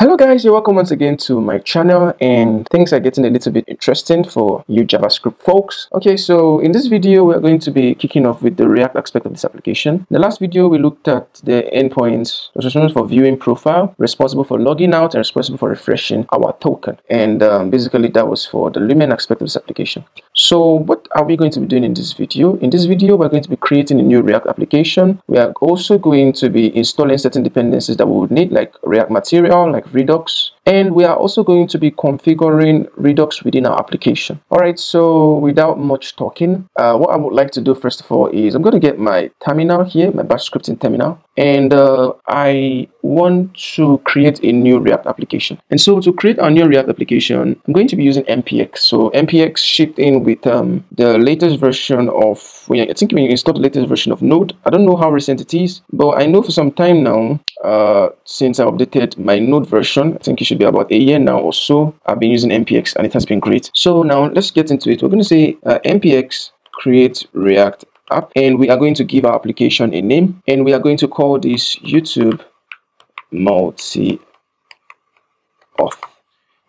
Hello guys, you're welcome once again to my channel and things are getting a little bit interesting for you JavaScript folks. Okay, so in this video, we're going to be kicking off with the React aspect of this application. In the last video, we looked at the endpoints responsible for viewing profile, responsible for logging out, and responsible for refreshing our token. And um, basically that was for the Lumen aspect of this application. So what are we going to be doing in this video? In this video, we're going to be creating a new React application. We are also going to be installing certain dependencies that we would need like React Material, like Redux, and we are also going to be configuring Redux within our application. All right, so without much talking, uh, what I would like to do first of all is I'm going to get my terminal here, my bash scripting terminal, and uh, I want to create a new React application. And so to create a new React application, I'm going to be using NPX. So NPX shipped in with um, the latest version of, I think when you install the latest version of Node, I don't know how recent it is, but I know for some time now, uh, since I updated my Node version, I think it should be about a year now or so, I've been using NPX and it has been great. So now let's get into it. We're going to say uh, NPX create React app and we are going to give our application a name and we are going to call this YouTube multi auth.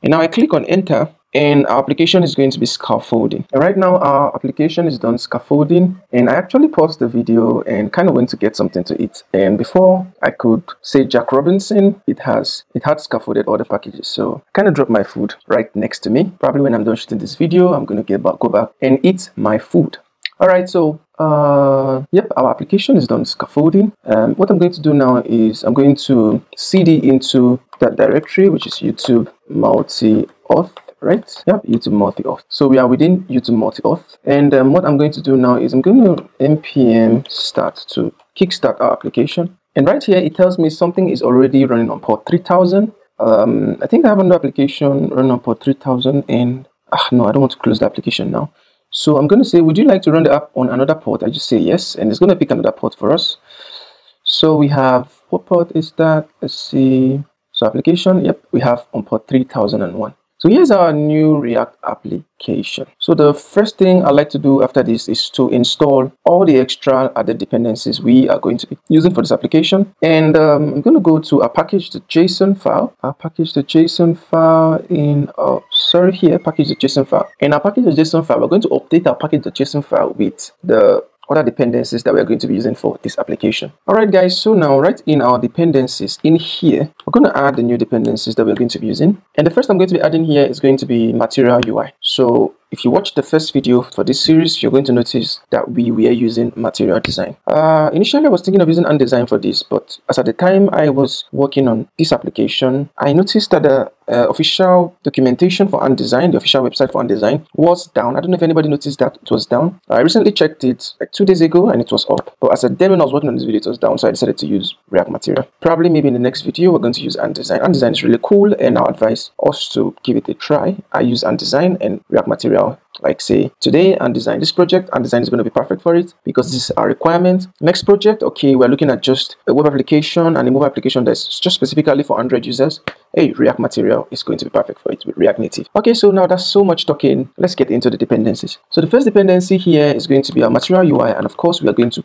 And now I click on enter and our application is going to be scaffolding. And right now our application is done scaffolding and I actually paused the video and kind of went to get something to eat. And before I could say Jack Robinson, it has it had scaffolded all the packages. So I kind of dropped my food right next to me. Probably when I'm done shooting this video, I'm going to get back, go back and eat my food. All right, so uh, yep, our application is done scaffolding. Um, what I'm going to do now is I'm going to cd into that directory, which is YouTube multi-auth right? Yep, YouTube multi-auth. So we are within YouTube multi-auth. And um, what I'm going to do now is I'm going to npm start to kickstart our application. And right here, it tells me something is already running on port 3000. Um, I think I have another application running on port 3000 and ah, no, I don't want to close the application now. So I'm going to say, would you like to run the app on another port? I just say yes, and it's going to pick another port for us. So we have, what port is that? Let's see. So application, yep, we have on port 3001. So here's our new React application. So the first thing I like to do after this is to install all the extra other dependencies we are going to be using for this application. And um, I'm going to go to a package.json file. I'll package the JSON file in, uh, sorry here, package the JSON file. In our package the JSON file, we're going to update our package the JSON file with the other dependencies that we're going to be using for this application. All right, guys, so now right in our dependencies in here, we're going to add the new dependencies that we're going to be using. And the first I'm going to be adding here is going to be Material UI. So if you watch the first video for this series, you're going to notice that we were using material design. Uh, initially, I was thinking of using Ant Design for this, but as at the time I was working on this application, I noticed that the uh, official documentation for Ant Design, the official website for Ant Design, was down. I don't know if anybody noticed that it was down. I recently checked it like two days ago and it was up. But as a then when I was working on this video, it was down, so I decided to use React Material. Probably maybe in the next video, we're going to use Ant Design. Undesign is really cool and I'll advise us to give it a try. I use Ant Design and React Material like say today and design this project and design is going to be perfect for it because this is our requirement. Next project okay we're looking at just a web application and a mobile application that's just specifically for android users. Hey react material is going to be perfect for it with react native. Okay so now that's so much talking. Let's get into the dependencies. So the first dependency here is going to be our material ui and of course we are going to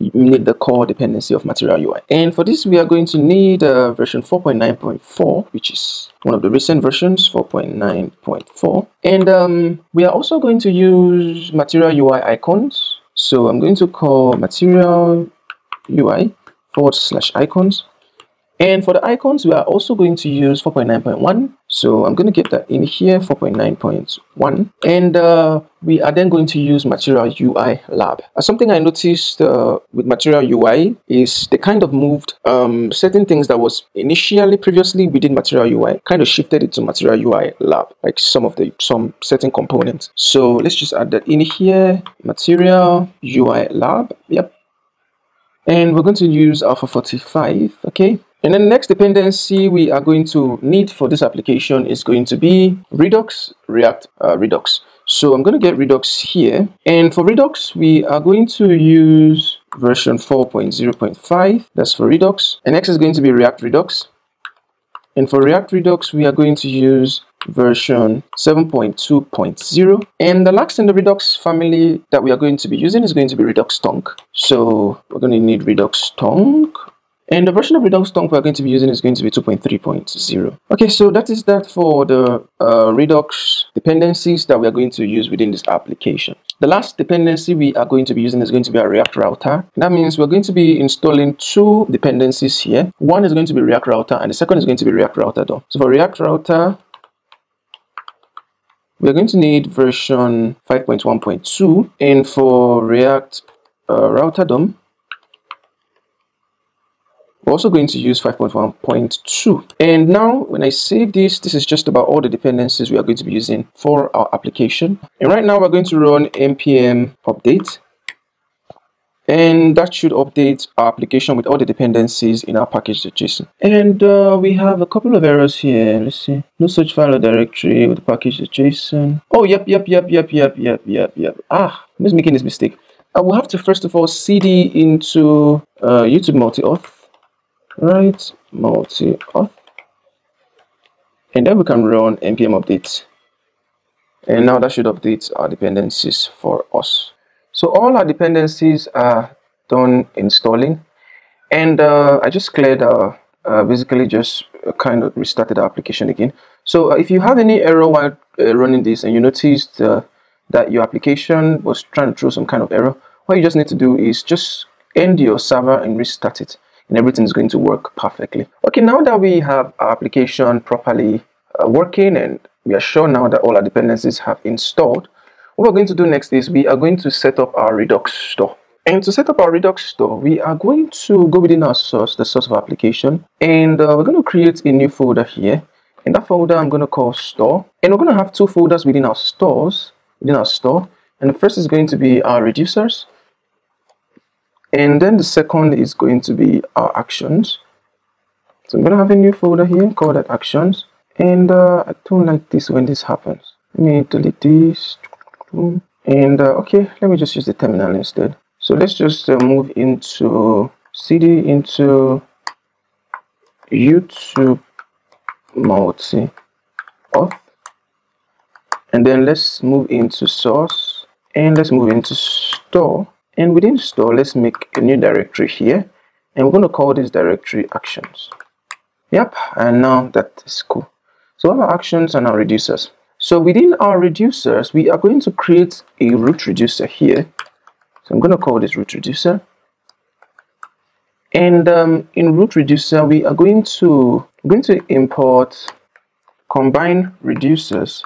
need the core dependency of Material UI. And for this, we are going to need uh, version 4.9.4, which is one of the recent versions, 4.9.4. And um, we are also going to use Material UI icons. So I'm going to call Material UI forward slash icons. And for the icons, we are also going to use 4.9.1. So I'm going to get that in here, 4.9.1. And uh, we are then going to use Material UI Lab. Uh, something I noticed uh, with Material UI is they kind of moved um, certain things that was initially previously within Material UI, kind of shifted it to Material UI Lab, like some of the, some certain components. So let's just add that in here, Material UI Lab. Yep. And we're going to use Alpha 45, okay? And then the next dependency we are going to need for this application is going to be Redux, React uh, Redux. So I'm going to get Redux here. And for Redux, we are going to use version 4.0.5. That's for Redux. And next is going to be React Redux. And for React Redux, we are going to use version 7.2.0 and the last in the redux family that we are going to be using is going to be redux thunk so we're going to need redux thunk And the version of Redux Thunk we're going to be using is going to be 2.3.0. Okay, so that is that for the uh, Redux dependencies that we are going to use within this application. The last dependency we are going to be using is going to be a React router. That means we're going to be installing two dependencies here. One is going to be React router and the second is going to be React router DOM. So for React router, we're going to need version 5.1.2 and for React uh, router DOM, we're also going to use 5.1.2. And now when I save this, this is just about all the dependencies we are going to be using for our application. And right now we're going to run npm update. And that should update our application with all the dependencies in our package.json. And uh, we have a couple of errors here. Let's see. No such file or directory with package.json. Oh, yep, yep, yep, yep, yep, yep, yep, yep. Ah, I'm just making this mistake. I will have to first of all cd into uh, YouTube multi-auth right multi auth. And then we can run npm update and now that should update our dependencies for us. So all our dependencies are done installing. And uh, I just cleared uh, uh, basically just kind of restarted the application again. So uh, if you have any error while uh, running this and you noticed uh, that your application was trying to throw some kind of error what you just need to do is just end your server and restart it and everything is going to work perfectly. Okay, now that we have our application properly uh, working and we are sure now that all our dependencies have installed, what we're going to do next is we are going to set up our Redux store. And to set up our Redux store, we are going to go within our source, the source of application, and uh, we're going to create a new folder here. In that folder, I'm going to call store, and we're going to have two folders within our stores, within our store. And the first is going to be our reducers, and then the second is going to be our actions. So i'm going to have a new folder here called that actions. And uh, i don't like this when this happens. Let me delete this. And uh, okay let me just use the terminal instead. So let's just uh, move into cd into youtube multi auth and then let's move into source. And let's move into store and within store, let's make a new directory here. And we're going to call this directory actions. Yep, and now that is cool. So our actions and our reducers. So within our reducers, we are going to create a root reducer here. So I'm going to call this root reducer. And um, in root reducer, we are going to going to import combine reducers.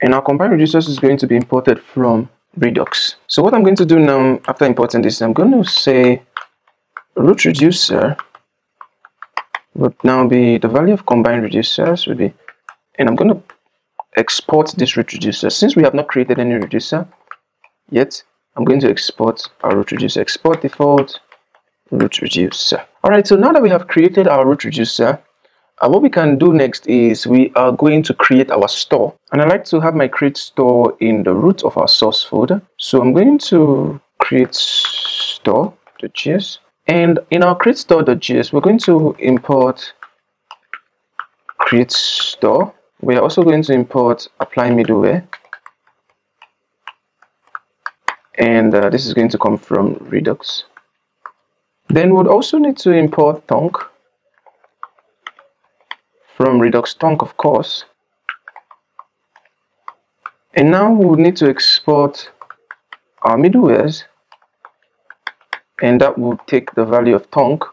And our combine reducers is going to be imported from Redux. So what I'm going to do now after importing this, I'm going to say root reducer would now be the value of combined reducers would be, and I'm going to export this root reducer. Since we have not created any reducer yet, I'm going to export our root reducer. Export default root reducer. All right, so now that we have created our root reducer, uh, what we can do next is we are going to create our store. And I like to have my create store in the root of our source folder. So I'm going to create store.js. And in our create store.js, we're going to import create store. We are also going to import apply middleware. And uh, this is going to come from Redux. Then we'd also need to import Thunk from Redux Thunk, of course. And now we need to export our middlewares and that will take the value of Thunk.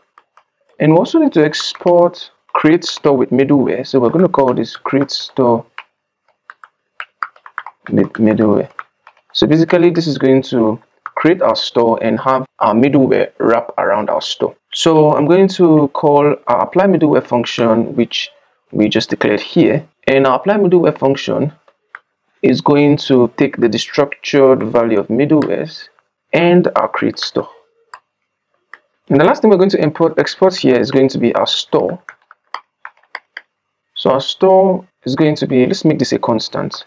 And we also need to export create store with middleware. So we're going to call this create store mid middleware. So basically this is going to create our store and have our middleware wrap around our store. So I'm going to call our apply middleware function which we just declared here. And our apply middleware function is going to take the destructured value of middleware and our create store. And the last thing we're going to import export here is going to be our store. So our store is going to be, let's make this a constant.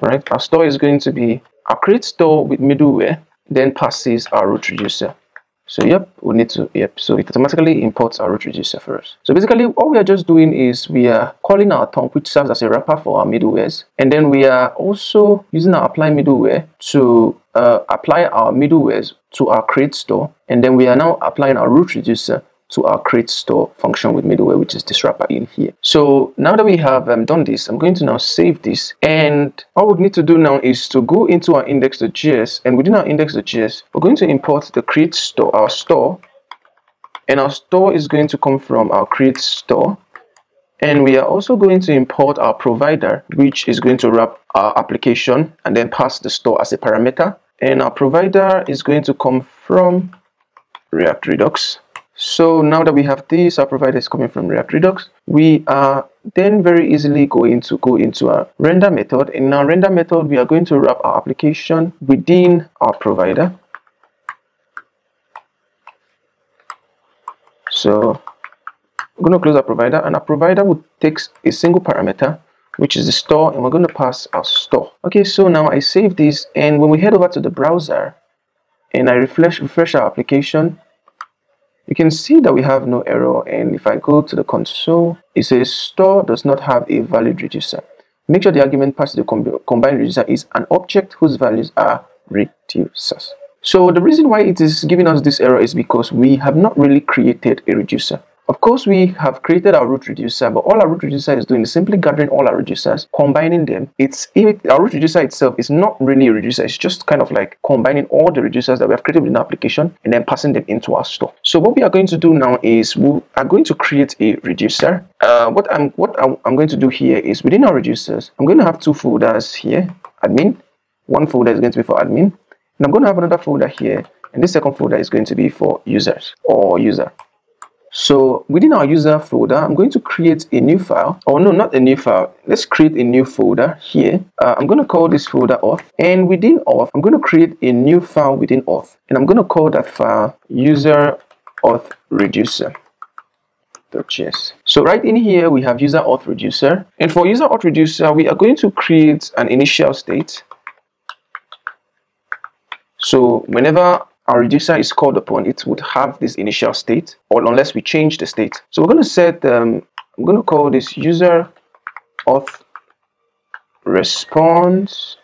Right? Our store is going to be our create store with middleware, then passes our root reducer. So yep, we need to, yep. So it automatically imports our root reducer for us. So basically all we are just doing is we are calling our thunk, which serves as a wrapper for our middlewares. And then we are also using our apply middleware to uh, apply our middlewares to our create store. And then we are now applying our root reducer to our create store function with middleware, which is this wrapper in here. So now that we have um, done this, I'm going to now save this. And all we need to do now is to go into our index.js and within our index.js, we're going to import the create store, our store. And our store is going to come from our create store. And we are also going to import our provider, which is going to wrap our application and then pass the store as a parameter. And our provider is going to come from React Redux. So now that we have this, our provider is coming from React Redux, we are then very easily going to go into our render method. In our render method, we are going to wrap our application within our provider. So we're going to close our provider and our provider will take a single parameter which is the store and we're going to pass our store okay so now i save this and when we head over to the browser and i refresh refresh our application you can see that we have no error and if I go to the console, it says store does not have a valid reducer. Make sure the argument passed to the combined reducer is an object whose values are reducers. So the reason why it is giving us this error is because we have not really created a reducer. Of course, we have created our root reducer, but all our root reducer is doing is simply gathering all our reducers, combining them. It's our root reducer itself is not really a reducer. It's just kind of like combining all the reducers that we have created in the application and then passing them into our store. So what we are going to do now is we are going to create a reducer. Uh, what I'm what I'm going to do here is within our reducers, I'm going to have two folders here, admin. One folder is going to be for admin, and I'm going to have another folder here, and this second folder is going to be for users or user. So within our user folder, I'm going to create a new file. Oh no, not a new file. Let's create a new folder here. Uh, I'm going to call this folder auth. And within auth, I'm going to create a new file within auth. And I'm going to call that file user auth reducer. So right in here, we have user auth reducer. And for user auth reducer, we are going to create an initial state. So whenever our reducer is called upon, it would have this initial state, or unless we change the state. So we're going to set, um, I'm going to call this user auth response,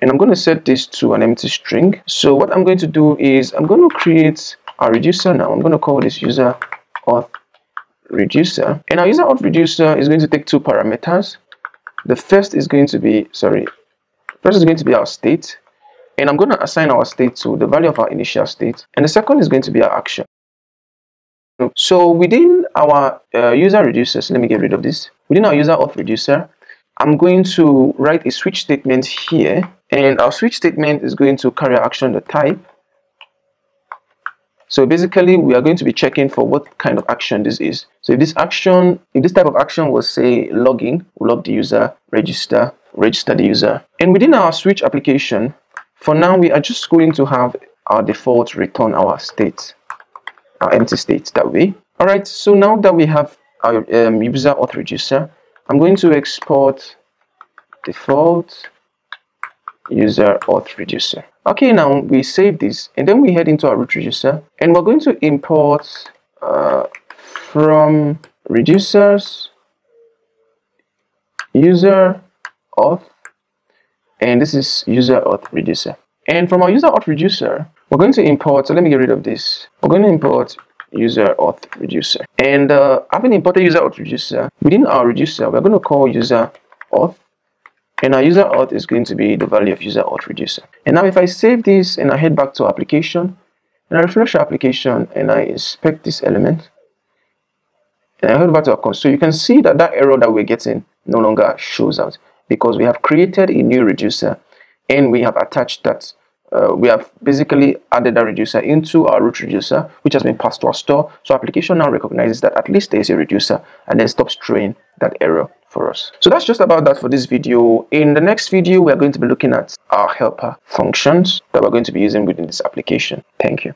and I'm going to set this to an empty string. So what I'm going to do is I'm going to create a reducer now. I'm going to call this user auth reducer, and our user auth reducer is going to take two parameters. The first is going to be, sorry, first is going to be our state, and I'm going to assign our state to the value of our initial state. And the second is going to be our action. So within our uh, user reducers, let me get rid of this. Within our user auth reducer, I'm going to write a switch statement here. And our switch statement is going to carry action the type. So basically, we are going to be checking for what kind of action this is. So if this action, if this type of action was say login, we'll log the user, register, register the user. And within our switch application, for now, we are just going to have our default return our state, our empty state that way. All right, so now that we have our um, user auth reducer, I'm going to export default user auth reducer. Okay, now we save this and then we head into our root reducer and we're going to import uh, from reducers user auth and this is user auth reducer. And from our user auth reducer, we're going to import, so let me get rid of this. We're going to import user auth reducer. And uh, having imported user auth reducer, within our reducer, we're going to call user auth. And our user auth is going to be the value of user auth reducer. And now if I save this and I head back to application, and I refresh our application and I inspect this element, and I head back to our console, you can see that that error that we're getting no longer shows out because we have created a new reducer and we have attached that uh, we have basically added a reducer into our root reducer which has been passed to our store. So application now recognizes that at least there is a reducer and then stops throwing that error for us. So that's just about that for this video. In the next video we are going to be looking at our helper functions that we're going to be using within this application. Thank you